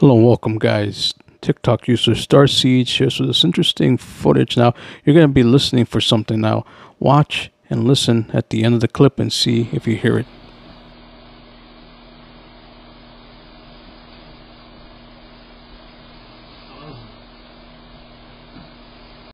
Hello and welcome, guys. TikTok user Starseed shares with us interesting footage. Now, you're going to be listening for something now. Watch and listen at the end of the clip and see if you hear it.